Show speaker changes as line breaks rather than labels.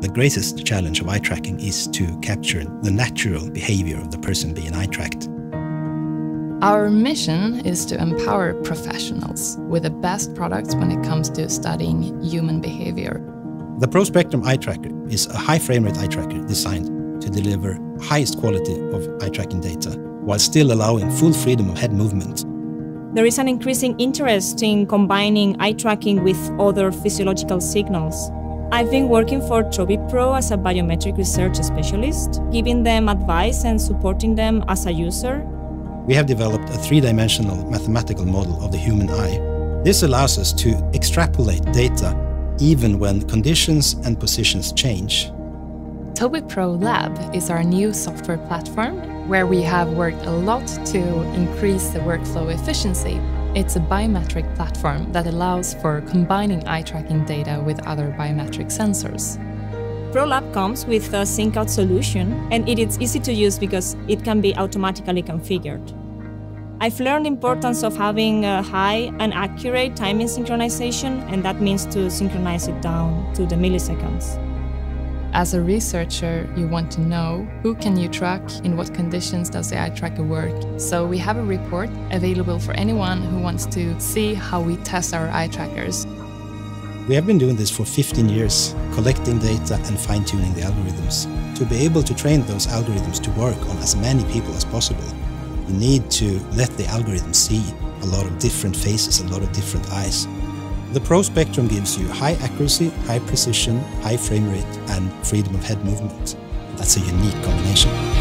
The greatest challenge of eye tracking is to capture the natural behavior of the person being eye tracked.
Our mission is to empower professionals with the best products when it comes to studying human behavior.
The Pro Spectrum eye tracker is a high frame rate eye tracker designed to deliver highest quality of eye tracking data while still allowing full freedom of head movement.
There is an increasing interest in combining eye tracking with other physiological signals. I've been working for Tobii Pro as a biometric research specialist, giving them advice and supporting them as a user
we have developed a three-dimensional mathematical model of the human eye. This allows us to extrapolate data even when conditions and positions change.
Tobii Pro Lab is our new software platform where we have worked a lot to increase the workflow efficiency. It's a biometric platform that allows for combining eye tracking data with other biometric sensors.
ProLab comes with a sync out solution and it is easy to use because it can be automatically configured. I've learned the importance of having a high and accurate timing synchronization and that means to synchronize it down to the milliseconds.
As a researcher, you want to know who can you track, in what conditions does the eye tracker work. So we have a report available for anyone who wants to see how we test our eye trackers.
We have been doing this for 15 years, collecting data and fine-tuning the algorithms. To be able to train those algorithms to work on as many people as possible, you need to let the algorithm see a lot of different faces, a lot of different eyes. The Pro Spectrum gives you high accuracy, high precision, high frame rate, and freedom of head movement. That's a unique combination.